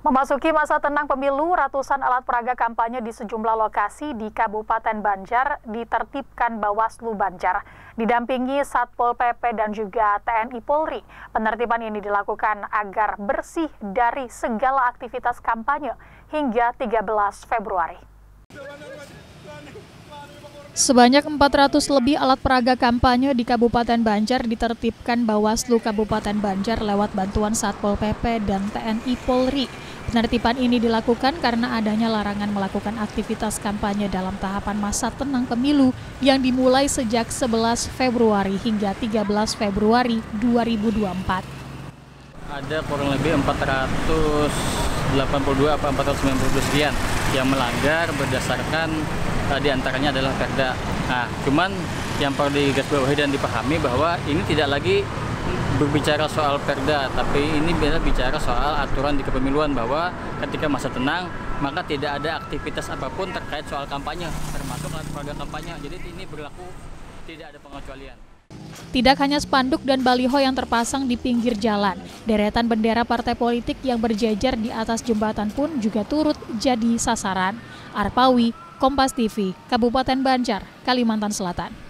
Memasuki masa tenang pemilu, ratusan alat peraga kampanye di sejumlah lokasi di Kabupaten Banjar ditertibkan Bawaslu Banjar. Didampingi Satpol PP dan juga TNI Polri, penertiban ini dilakukan agar bersih dari segala aktivitas kampanye hingga 13 Februari. Sebanyak 400 lebih alat peraga kampanye di Kabupaten Banjar ditertibkan Bawaslu Kabupaten Banjar lewat bantuan Satpol PP dan TNI Polri. Penertiban ini dilakukan karena adanya larangan melakukan aktivitas kampanye dalam tahapan masa tenang pemilu yang dimulai sejak 11 Februari hingga 13 Februari 2024. Ada kurang lebih 482 apa 492 sekian yang melanggar berdasarkan uh, di antaranya adalah perda. Nah, cuman yang perlu digarisbawahi dan dipahami bahwa ini tidak lagi berbicara soal perda, tapi ini bicara soal aturan di kepemiluan bahwa ketika masa tenang maka tidak ada aktivitas apa pun terkait soal kampanye, termasuk peraga kampanye. Jadi ini berlaku tidak ada pengecualian. Tidak hanya spanduk dan baliho yang terpasang di pinggir jalan, deretan bendera partai politik yang berjejer di atas jembatan pun juga turut jadi sasaran. Arpawi, Kompas TV, Kabupaten Banjar, Kalimantan Selatan.